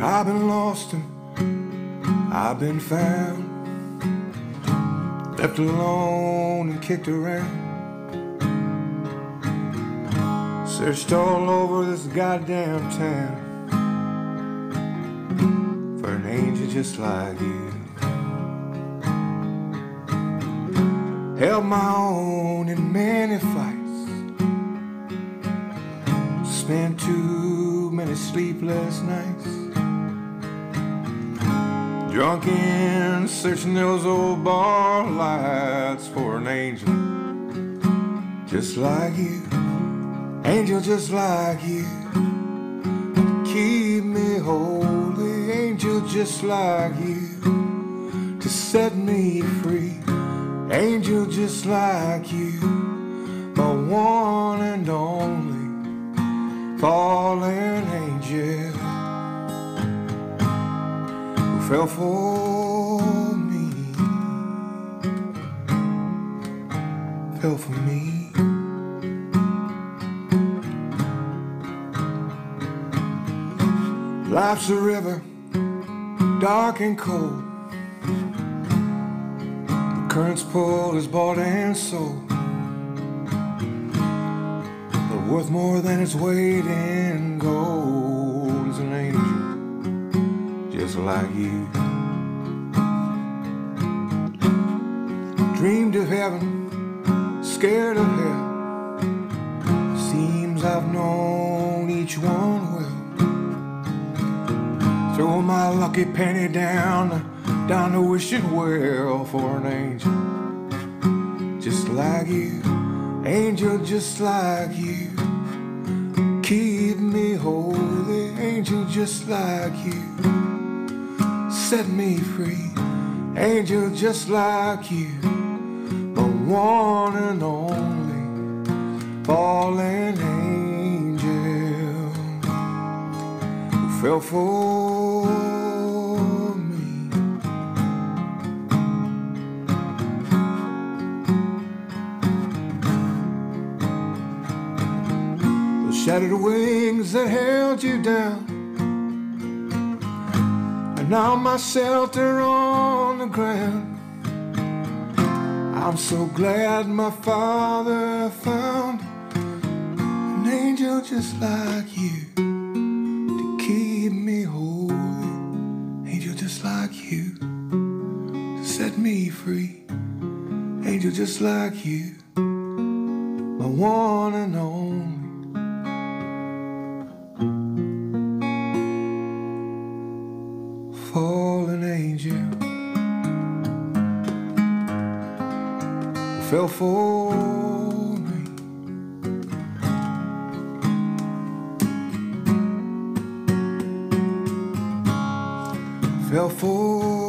I've been lost and I've been found, left alone and kicked around. Searched all over this goddamn town for an angel just like you. Held my own in many fights, spent too many sleepless nights. Drunk in searching those old bar lights for an angel just like you, angel just like you. Keep me holy, angel just like you, to set me free, angel just like you, my one and only fallen angel fell for me, fell for me. Life's a river, dark and cold. The currents pull is bought and sold. But worth more than its weight in gold just like you. Dreamed of heaven, scared of hell. Seems I've known each one well. Throw my lucky penny down, down the wishing well for an angel just like you, angel just like you. Keep me holy, angel just like you. Set me free, angel just like you. The one and only fallen angel who fell for me. The shattered wings that held you down, now my shelter on the ground. I'm so glad my father found an angel just like you to keep me holy. Angel just like you to set me free. Angel just like you, my one and only. Fallen angel fell for me. Fell for